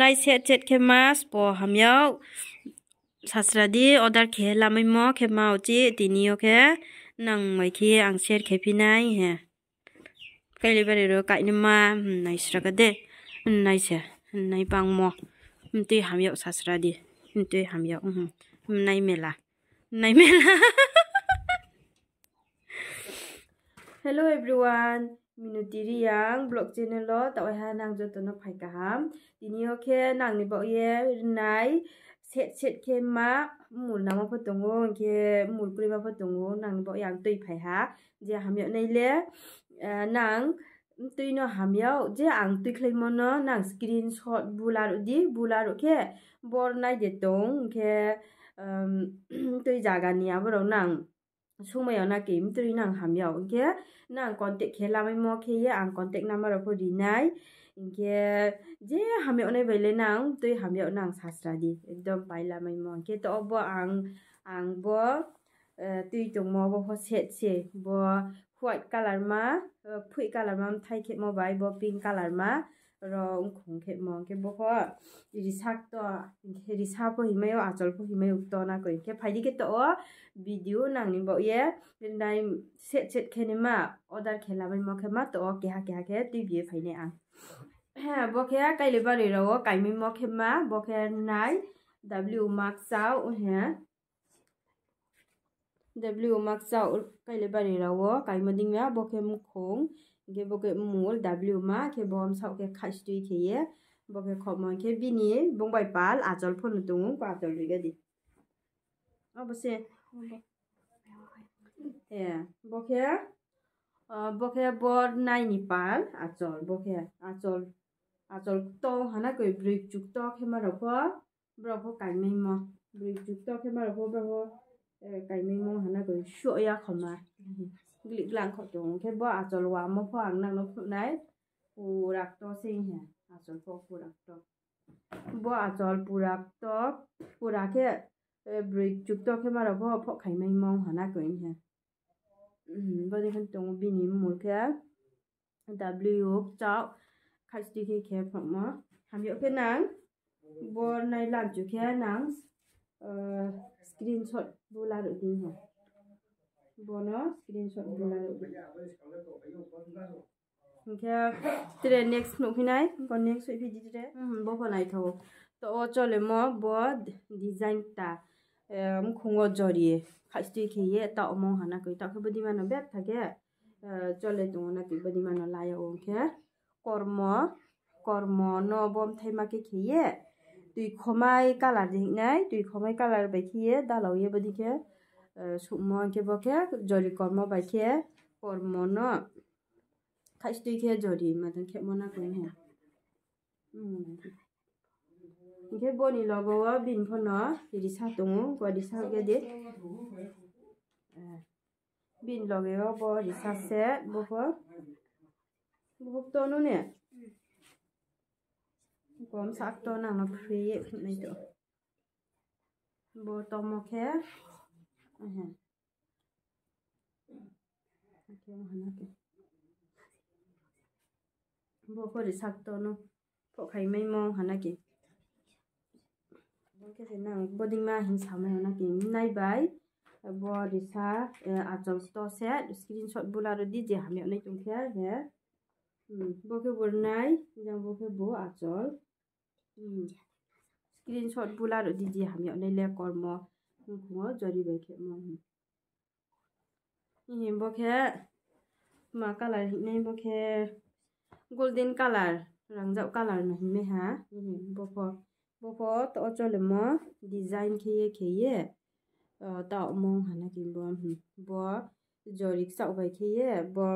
นายเสียเจ็ดเคมาสปอหามยาวศาสตราดีออดาร์เคลาไม่มอเคมาอจีตีนี้โอเคนังไม่คีอังเช็ดเคพินายเฮเคยไปเรื่อยๆนี่มานายสระกเดนายเสียนายบางมอมตีหามยาวศาสตราดีมตีหามยาวนายเมล่านายเมล่า hello everyone minutiri riêng blog channel lo tawai ha nang jo tono phai kaham tini oke nang ni bo ye nai set set ke ma mul na ma photongo ke mul kuri ma photongo nang bo yang tui phai ha. Je hamyo nei le e, nang tui no hamyo je ang tui khlai mo no, nang screenshot bular di bular ke bor nai de tong. Ke tui jaga ni abro nang sumayaw na kim tri nang ham ke khi kontek ke lamai mo ke ye ang contact number of dinai. Inke je hamyaw ne bele nang, tui hamyaw nang sasra di. Ekdom pai lamai mo. Ke to bo ang ang bo eh, tui tung mo bo set se. Bo white color ma eh, phui color ma, thai ke mo bai bo pink color ma rong khung khe mong ke boko risak to ke risa po himayo achol po himayo to na cái ke phaidi ke to video nang ni bo ye nai set set mà ni ma order khela bai mo ke ma to ke ha ke ha ke tivi bi phai ne ang ha bo ke kai le ba re ro kai mi mo ke ma bo ke nai w mark sao ha w mark sao kai le ba re ro kai ma ding ya bo ke mu khong ke boke mul w ma ke bom sau ke khais tui ke ye boke khom ke bini bong bai pal ajol phon tu ngu pa tol ri ga di a bo se e boke boke bor nai ni pal ajol boke ajol ajol to hana koi brik juk to ke ma ro bro bo kai mai ma brik juk to ke ma ro bro bo kai mai mo hana koi shoya khoma glik lang kho tung ke bo achol wa mo pho ang nang no phu nai. Purak to sing he achol pho purak to. Bo achol purak to. Purak ke eh, break chuk to ke mara bo pho khai mai mong hana ko he. Mm-hmm. Bo de kan tung bi ni mu ke w chao khai sti ke khe pho mo. Ham yo ke nang. Bo nai lam chu ke nang. Eh, screenshot bu la ru din he. Bono screenshot bula nke tire next no pinai kon next wi pidi tire bo panai tho to o chole mo bo design ta um khungo joriye khasti khiye ta omo hana koi ta khobodi mano bet thake chole to na ki bodi mano laya o ke kormo kormo no bom thaima ke khiye tui khomai kalar ding nai tui khomai kalar bai khiye dalaw ye bodi ke মকে জরি কর্ম বাইকে কর্ম ন খাইছ তুই খেয়ে জরি মাথা খে মনা কই হ্যাঁ ইকে বনি লগও বিন ফন হিরি সাতং গদি সাগে দে বিন লগেও ব রিসা সে বহ বহুত তনু নে কম সাক তো না ফ্রি নাই তো ব তমকে Bukan risak tu, no. Pokai mai mau, mana ki? Mungkin sih nang boding mah hin sama, body ki? Nai bay, buat risak, ajar stok set, screenshot bular di je, kami orang itu kaya, ya. Bukan bukanai, yang bukan buat ajar. Screenshot bular di je, kami orang ni lekor mau. Khungo jori bai khe mo hi bo khe ma color nei bo khe golden color rangjau color na hi me ha bo pho bo pho to chole mo design khe ye. Khe ye ta mong hana ki bo bo jori chau bai khe ye. Bo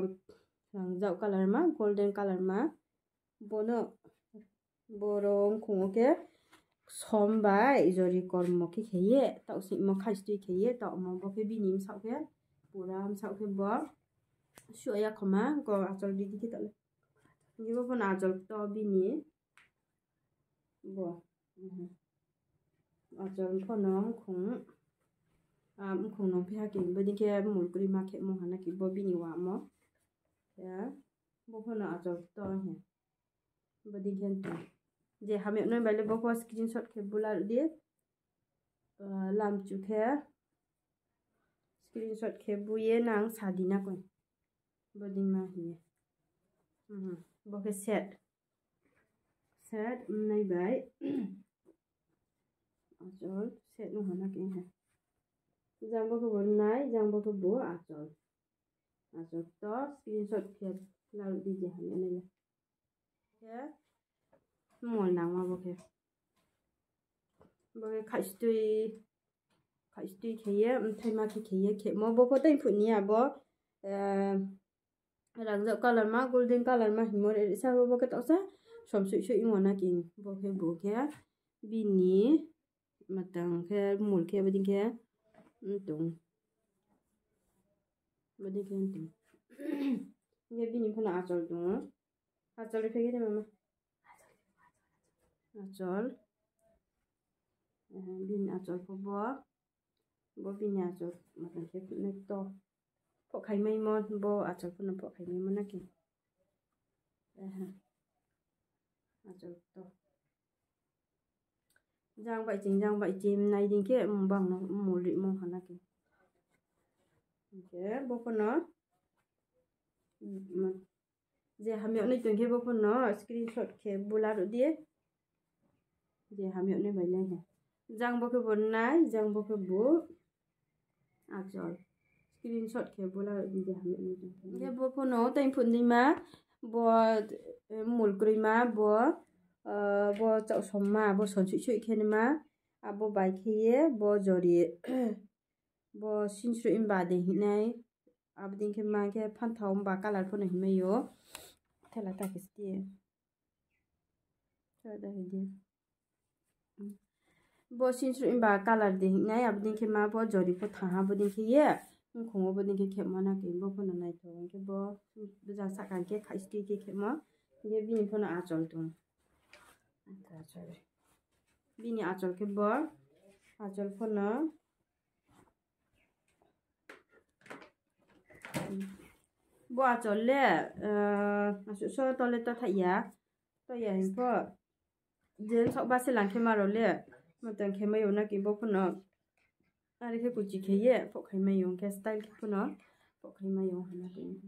rangjau color ma golden color ma bo no borong khungo ke som bai jori kormo ke kheye tau si mo khai sti kheye tau mo bo ke binim sau ke puram sau ke bo shu ya khoma ko achol di di tale ni bo na achol to bini bo achol phonong khung am khung nong pha ke bo di ke mul kuri ma ke mo hana ki bo bini wa mo ya bo phona achol to he bo di ke to जे हमें नोय बाले बको स्क्रीनशॉट के बुला दिए लाम चुखे स्क्रीनशॉट के बुए नांग सादिना कोई बदिंग मा हिए बके सेट सेट नई बाय आचल सेट नु हना के है jang boko bo nai jang boko bo achol achol to screenshot ke lalu di je hanya mồi ya mà bọc kẹp bọc kẹp khai stui khai stui ke ye thai ma ke ke ye bọc mo boko tai phu ni abo rang zo color ma golden color ma himor e sa bo boke to sa som sui sui ngona king boke bo ke bini matang kẹp mul ke bên kẹp tung badi ke untung ye bini phana tung tu achol cái cái de mà achol eh, bin achol pho bo. Bo bin achol matan ke ne to. Pho khai mai mon, bo achol phana pho khai mai mon na ki eh, achol to. Giang vậy chính giang vậy chim này đi kia mùng bằng nó mù lị mùng hẳn là kì thế bố con nó mà giờ hàm miệng này tuần kia bố con nó screenshot kia bù la rồi đi giờ hàm miệng này vậy lên này giang bố cái bốn này giang bố cái bố. À rồi. Screenshot kia bù la rồi đi giờ hàm miệng này tuần kia bố con nó tay phun đi mà bố mùi cười mà bố bo chau somma bo sonsi sui khen ma abo bai kheye bo jori bo sinsru বসিছো ইম্বা কালাৰ দেখি নাই আপুনি খে মাব জৰি পথা হাব দেখি ইয়ে খুঙাব দেখি খেপ মানা কিনিব ফোন নাই থাকে বুজা চাকাংকে খাইছে কি খেপ মানে বিনি ফোন আচল তো বিনি আচল খেপ আচল ফোন ব আচলে তলে তো থাইয়া তৈয়া হিম যে সব বাসে লাংখে মারলে mà tặng khi mấy ông na kiếm bốc nó. À đi khi cũng chỉ khi vậy phục khi mấy ông cái style phun nó. Phục khi mấy ông na kiếm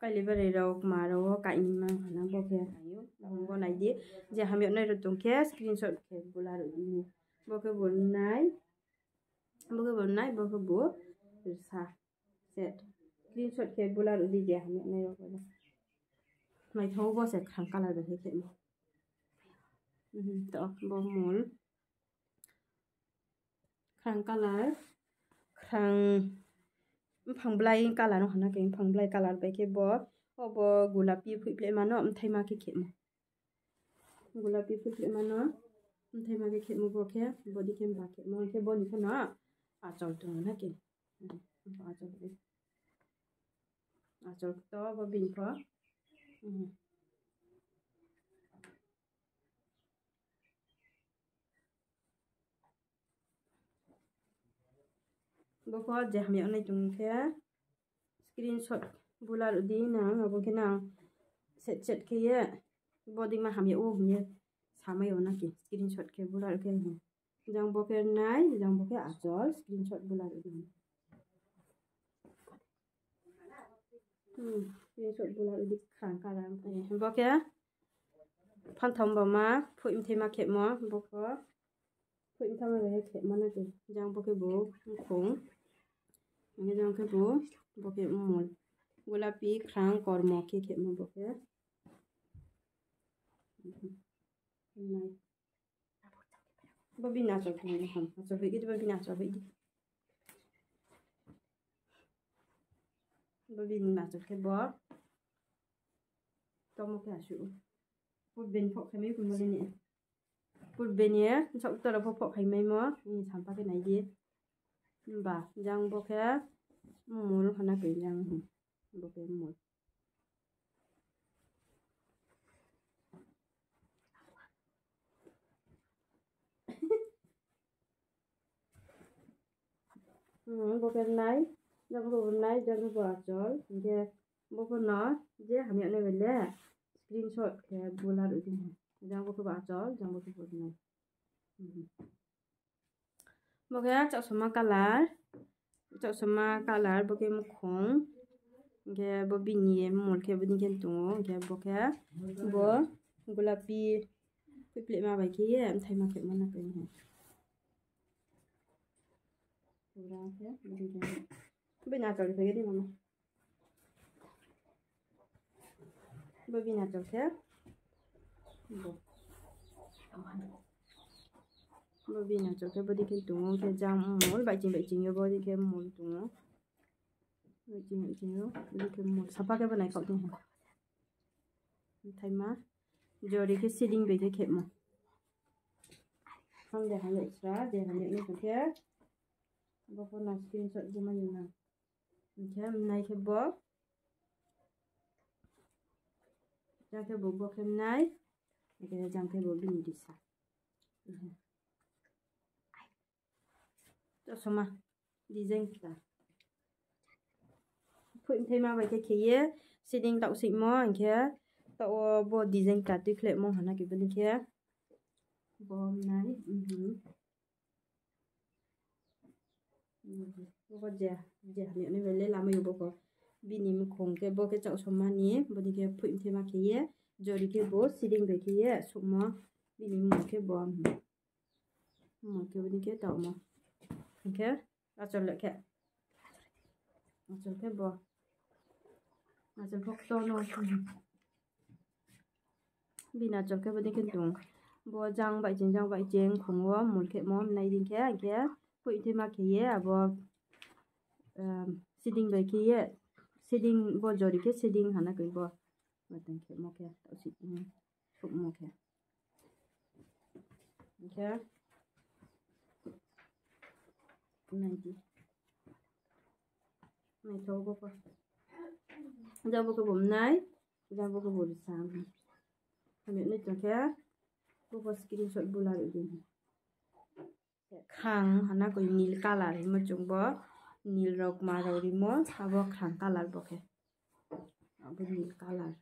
cái liver về đâu mà đâu cái nhìn mà nó bốc kia cái yếu không có này đi giờ hàm hiện này rồi tung kia screenshot cái bù la rồi đi. Bốc cái bún này bốc cái bún này bốc cái bù rồi sa set screenshot cái bù la rồi đi giờ hàm hiện nay rồi mày thâu bao giờ khăn cala được thế kia mà the bone mold Krang color Krang Pang blai color no hana kain pang blai color bai ke bo obo gulapi phui ple ma no amthai ma ke khe mo gulapi phui ple ma no amthai ma ke khe mo bo ke body ke ba ke mo ke bo ni ke na achol tu na ke achol achol to bo bin pho 嗯。Mm hmm. Boko je hami onai tung khe screenshot bular di na ngabo ke na set set ke ye body ma hami o hmi samai ona ki screenshot ke bular ke he jang bo ke nai jang bo ke achol screenshot bular di hmm screenshot bular di khang karam bo ke phan thom ba ma phu im thema khe mo bo ko phu im thama be khe mo na ki jang bo ke bo khong Angge jang ke bo boke mol. Gulapi krang kor mo ke ke mo boke. Nai. Babi nacho ke mo ham. Nacho ke itu babi nacho ke itu. Babi nacho ke bo. Tomo ke asu. Put ben pok kami kun mo ni. Put ben ya. Sok tara pok kami mo. Ini sampah ke nai dia. Ba jang bo ke mul hana ke jang bo ke mul. Hmm, bo ke nai. Jang bo nai jang bo achol. Je bo ko no je hami ne bele screenshot ke bulat uti jang bo ke ba chol jang bo ke bo nai bo ke chak sama color chak sama color bo ke mukhong ke bo bini mol ke bo ni ken tungo ke bo ke bo gulapi piple ma bai ke em am thai ma ke mana ke ni Ura ke, bên nhà chọn cái đi mama. bobina babi na choke body ke tungo ke jam mol ba ching ba ching yo body ke mol tungo ba ching ba ching yo body ke mol sapa ke banai kau tungo thay giờ đi cái ceiling ba ke khep mo không, để hàng lượng xóa, để hàng lượng như thế. Bao con là skin sợ gì mà nhiều nào. Thế, hôm nay cái bóp. Ra cái bộ bóp hôm nay. Cái là cái bộ bình đi sao? Ừ eke jangke bo bini disa to soma design ta phuim thei ma bai ke kheye siding tạo bộ design angke tau bo design ta cái khle mo kia bộ này ke bo nai mhm bo je je ni ni vele la mo yo bo cái bini mi khong ke bo ke chau soma ni bo ni ke phuim the ma ke ye cái ke bo siding be ke ye sukma bini mo cái bo mo cái bo ni ke tau khe achol le khe achol khe bo achol phok to no bina achol khe bo ding kin tung bo jang bai chen jang bai chen khung wo mul khe mom nai ding khe ang khe pui thi ma khe ye abo sitting bai khe ye sitting bo jori khe sitting hana koi bo matang khe mo khe sitting phuk mo khe Okay. 90 này thấu bố cơ giờ bố cơ bụng này giờ bố cơ bụng sáng. Mình nói chẳng khác. Bố cơ screenshot bố lại điện khang hana koi nil color hima chungbo nil rock mà rok ma rauri mo sabo khang color bokhe bố nil color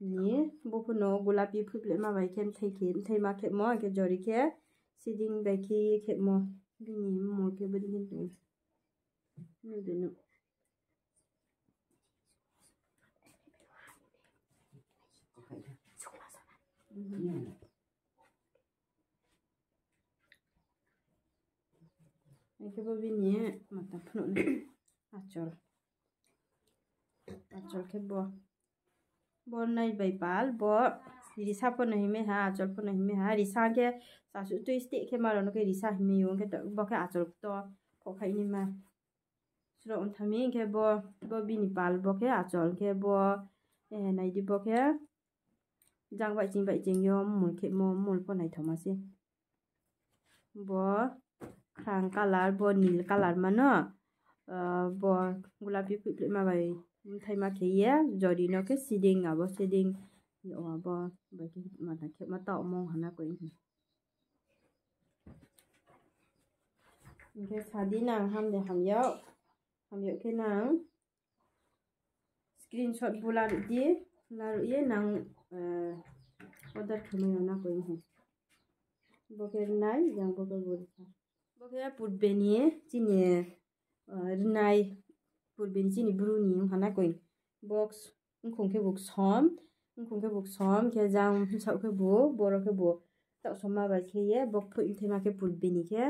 ni bopu no gulapi phuple ma bai khem thai khem thai ma khem mo ke jori ke siding bai ki khem mo Ganyan mo, kaya ba din ito? Ano din o? Okay na. Yan. Ay, kaya ba binye? Mata, puno na. Achol. Achol, kaya ba? Bo, nay. Bo. रिसा पर नहीं में है आंचल पर नहीं में है रिसा के सासू तो इस देखे मारो ना के रिसा हिमे यूं के तो बके आंचल तो खोखाई नहीं मैं सुरो उन थमी के बो बो भी निपाल बके आंचल के बो ए नहीं दी बके जांग बाई चिंग बाई चिंग यो मूल के मो मूल पर नहीं थमा से बो खांग कलर बो नील कलर मानो बो गुलाबी पिपले माबाई थाइमा खेये जरिनो के सिदिङ अब सिदिङ nai bai pal bo cái mà nahi me mà tạo po nahi me ha risa cái sasu tu sti ham để no ke risa hi cái yung screenshot to bo ke achol to ko khai ni ma. Suro un thami ke bo bo bini pal bo ke achol ke bo eh nai di bo ke jang bai jing bai jing yo mul ke na box, ngkhong box kungke buk som ke jang sau ke bu boro ke bu tak soma ba ke ye bok phu inthe ma ke pul be ni ke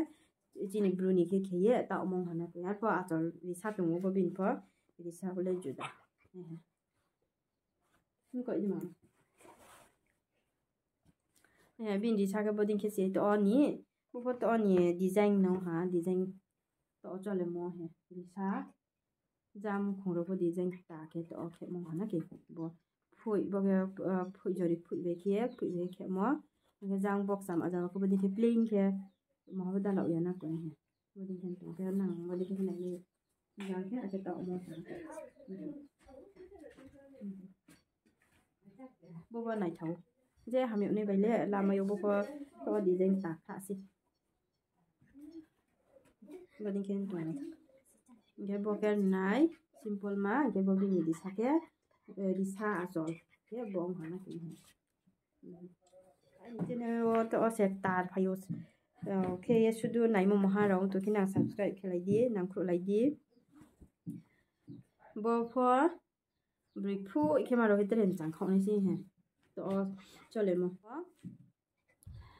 jini bru ni ke ke ye ta omong hana ke ar po atol ri sa pe mo bin po ri sa ko le ju da ni ko ni ma ne bin di sa ke bodin ke se to ani mo po to ani design no ha design to chole mo he ri sa khung khoro bo design ta ke to ke mo hana ke bo phui bong ya ờ, phui đi phui về kia phui về kia mo cái răng bọc sắm ở đó có bên đi pling kia. Mà bên ta lậu ya na quen này bên đi cái tổ cái nào bên đi cái này đi giang kia ở cái tổ mo bộ phận này thấu. Dễ hàm hiệu này vậy lẽ làm mà yêu bố bố có đi danh tạc hạ xí, bên đi cái này cái bố cái này simple mà cái bố bên đi đi sao kia. 리사솔 예봉 하나 좀 안티네요 또 어셉탈 파요스 오케이 예수도 나이모 모하라고 또 그냥 subscribe 켈라이디 남크로 라이디 버퍼 브리프 이렇게 말로 해드린 장 커니 시해 또 저래 뭐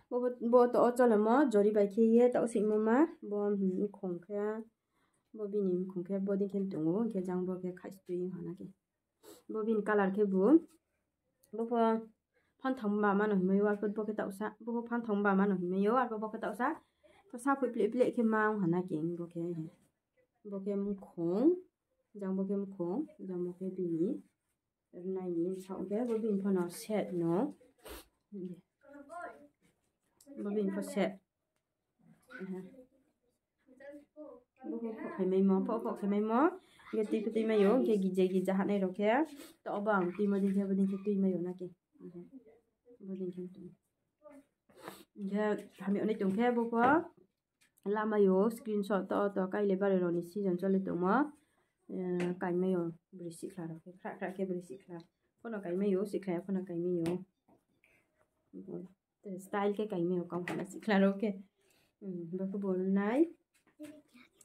뭐또 어쩌래 뭐 저리 바이키에 또 시모마 뭐 공캐 뭐 비님 공캐 버딩 캠 동호 개장 버게 카시도 인 하나게 bobin color ke bu. Bobo phan thong ba ma no war ar bo ke tau sa bobo phan thong ba ma no war ar bo ke tau sa to sa phu ple ple ke ma hana king bo ke he bo ke mu khong jang bo ke mu khong jang bo ke bini. Nai ni chau ke bobin phan pho no set no. Bobin phan set. Bobo ko khai mai mo. Bobo pho khai mai mo. ये ती तिपी तुई यो के गिजे गिजे हाने रखे हैं तो अब हम तुई दिन के बदी के तुई हो ना के बदी के तुम ये हमें उन्हें तुम खे बुको लामा यो स्क्रीनशॉट तो तो का इले बारे रोनी सीज़न चले तुम कई में यो ब्रिसी खला रखे खरा खरा के ब्रिसी खला फ़ोन कई में यो सिखाया फ़ोन कई में यो तो स्टाइल के कई में यो कम होना सिखला रखे बको बोलना है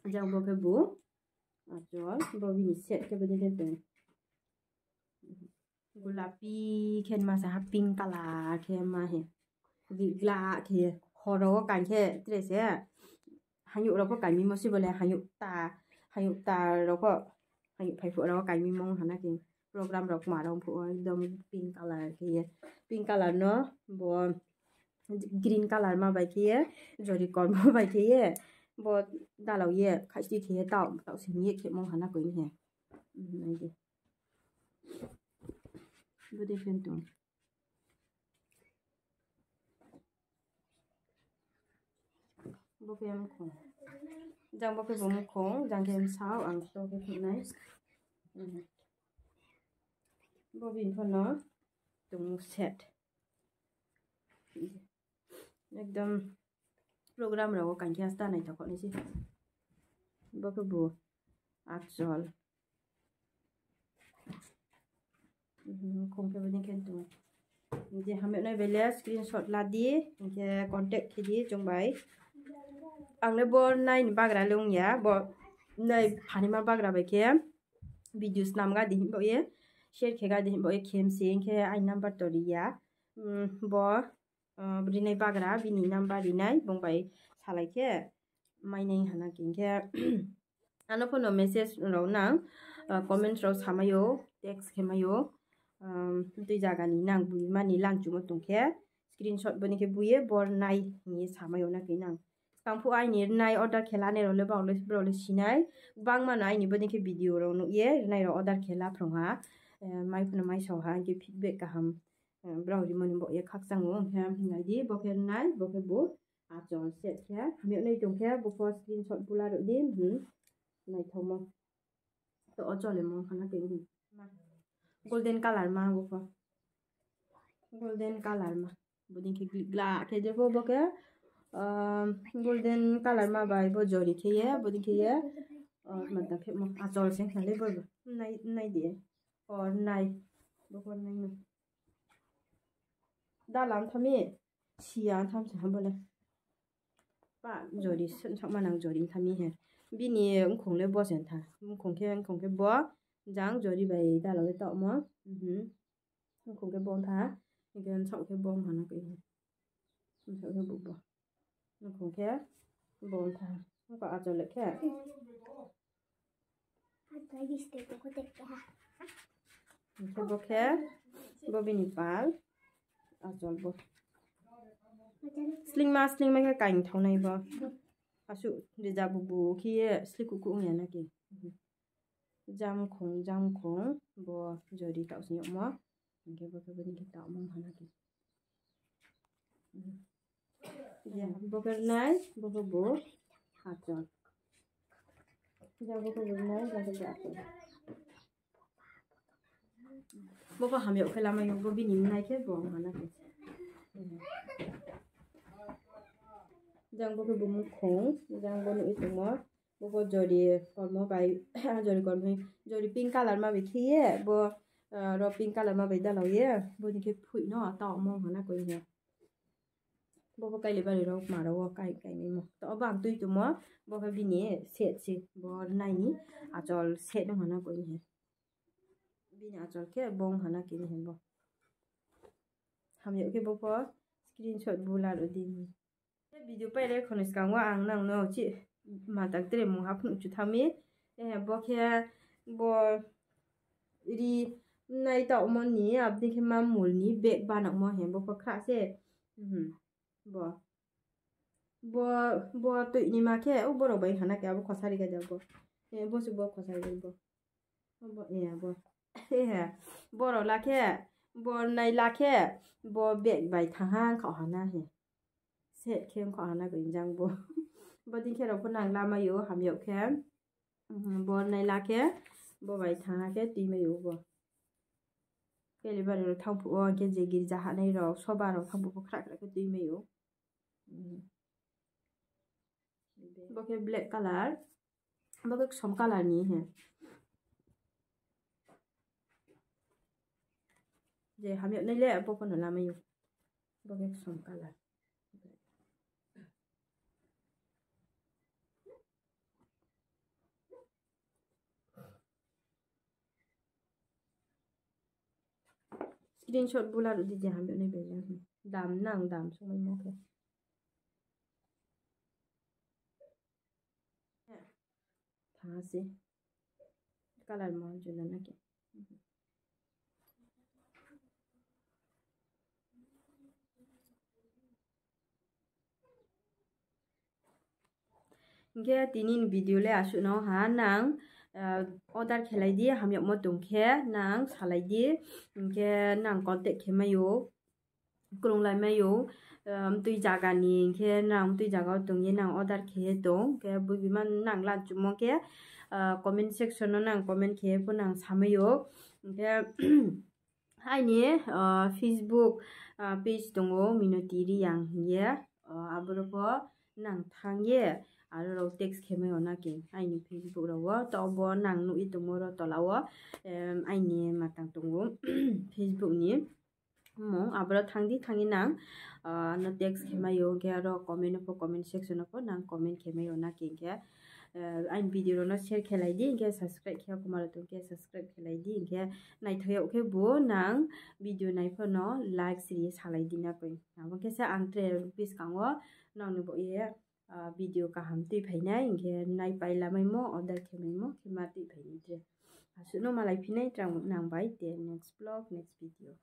जाऊँ बको बो อาจ Așa, boviniset ke bende วเองกุหลาบี ken ma sa ping kala ke ma he. มาเหร ke horo kan ke tres ya. หารแค่ที่เดียุเราก็การมีมอสิบเลยหายุตาหายุตาเราก็หายุไผ่ผัวเราก็การมีมงหันนะกินโปรแกรมดอกหมาเราผัวดองปิงกะลากี้ปิงกะลาเนาะบัวกรีนกะลามาไปกี้จอริกอนมาไปกี้ bo da lao ye khai chi khie tao tao xin ye khie mong hana kuin he này đi bu de fen tu bộ phim am khong jang bo pe bo mo khong jang kem sao ang to ke phun nai bo bin phun no tung set ekdom program rago kan kya sta nai thakoni si baka bu akjol không cái vấn đề khen tụ जे हमें ना बेले स्क्रीनशॉट ला दिए जे कांटेक्ट कीजिए जों भाई आंने बो नाइन बागरा लुंग या बो नै फानिमा बागरा बाइके भिडियोस नामगा दिहिम बो ये शेयर खेगा दिहिम बो ये खेम सिंग के आई नंबर तोरिया बो rinai bagra bini number rinai bongbai salaike mainai hana kingke ano phono message ro nang comment ro samayo text khemayo tui jaga ni nang bui mani lang chumo tungke screenshot boni ke buye bor nai ni samayo na ke nang kampu ai ni nai order khela ne ro le ba le bro le sinai bang ma nai ni boni ke video ro nu ye nai ro order khela from ha mai phna mai so ha ke feedback ka ham brau di mani bo ye khak sang ngong kha ngai di bo khe nai bo khe bu a chol set kha mi nei tong kha bo for screenshot bula ro di hu nai thomo to o chole mo khana ke ni golden color ma bo ko golden color ma bo din ke gla ke je bo bo ke golden color ma bai bo jori ke ye bo din ke ye मतलब फिर म आचल से खाले बोल नहीं नहीं दिए और नहीं बहुत नहीं da lam thami siya tham sa bole pa jori sun thak manang jori thami he bini um khong le bo sen tha um khong ke khong ke bo jang jori bai da lo le to mo hm um khong ke bo tha igen chok ke bo hana ke um chok ke bo bo um khong ke bo tha um pa a chole ke bo ke bo bini pal azol bo sling ma sling ma ka kain thau nai ba asu de bu bu khi ye sli ku ku ngian na ki jam khong jam khong bo jori ta usi mo nge bo ka ni ki ta mong hana ki ya bo ka nai bo bo bo azol ja bo ko bo nai ja ko ja bố có hàm hiệu khi làm mà bố bị nhìn này kết bố mà nó jang bố cái bố mu khống jang bố nuôi tụi nó bố có đi còn mua bài jori còn mình jori pink color mà bị khi bố rồi pink color ma bai da lo ye bo ni ke phui no ta mo hana ko ye bo bo kai le ba ro ma ro cái cái này mo to bằng tui tu mo bố phải bi ni set si bố này nhỉ à cho set nó mà nó ye bi ni a chol ke bong hana ki ni bo. Ham yo ke bo po screenshot bu la ro di ni. Video pai le khonis ka wa ang nang no chi ma tak tre mo ha phun chu thami e bo khe bo ri nai tau mo ni ab di khe ma mul ni bek ba nak mo he bo ko kha se. Hm bo. Bo bo tu ni ma khe u bo ro bai hana ke bo khosari ga jabo e bo su bo khosari bo bo e bo e bo kia, la khe bo nai la khe bo bek bai thang hang kha hana he se khem kha hana ga jang bo bo din khe ro ko nang la ma yo ham yo khe bo nai la khe bo bai thang ha khe ti ma yo bo Kailangan ro thang pu o ke je gir jaha nai ro soba ro thang pu pu khrak khrak ke tui me yo bo ke black color bo ke som color ni he 이제 하면 늘려야 뽑아놓은 라면 먹을 수 없을까요? screenshot bula do dije hambe ne beja dam nang dam so mai mo ke tha se color mon jona na ke nghe tinin video le asu no ha, nang eh, order khelai di, ham yok mo tung khe, nang salai di. Nghe nang contact khe mayo krong lai mayo tui jaga ni nghe nang tui jaga tung ye nang order khe tung ke bu bi man nang la chu mo ke eh, comment section no nang comment khe bu nang thang ye aro ro text kheme ona ki aini facebook ro wa to bo nang nu itumo ro tola wa aini matang tungu facebook ni mong abra thangdi thangi nang na text khema yo ge aro comment po comment section po nang comment kheme ona ki ge আইন video' ন share খেলাই দি এনেকৈ ছাবস্ক্ৰাইব খেয়া কুমাৰ তোকে ছাবস্ক্ৰাইব খেলাই দি এনেকৈ নাইথাকে বো নাং ভিডিঅ' নাইফোন লাইক সিৰি সালাই দিনাকৈ আমাকে আং ট্রে রুপিস কাঙো नौने बो ये वीडियो का हम ती भाई ना इंगे नाई पाई ला मैं मो और दर के मैं मो के माती भाई इधर सुनो मलाई फिर नहीं ट्रांग नांग बाई ते नेक्स्ट ब्लॉग नेक्स्ट वीडियो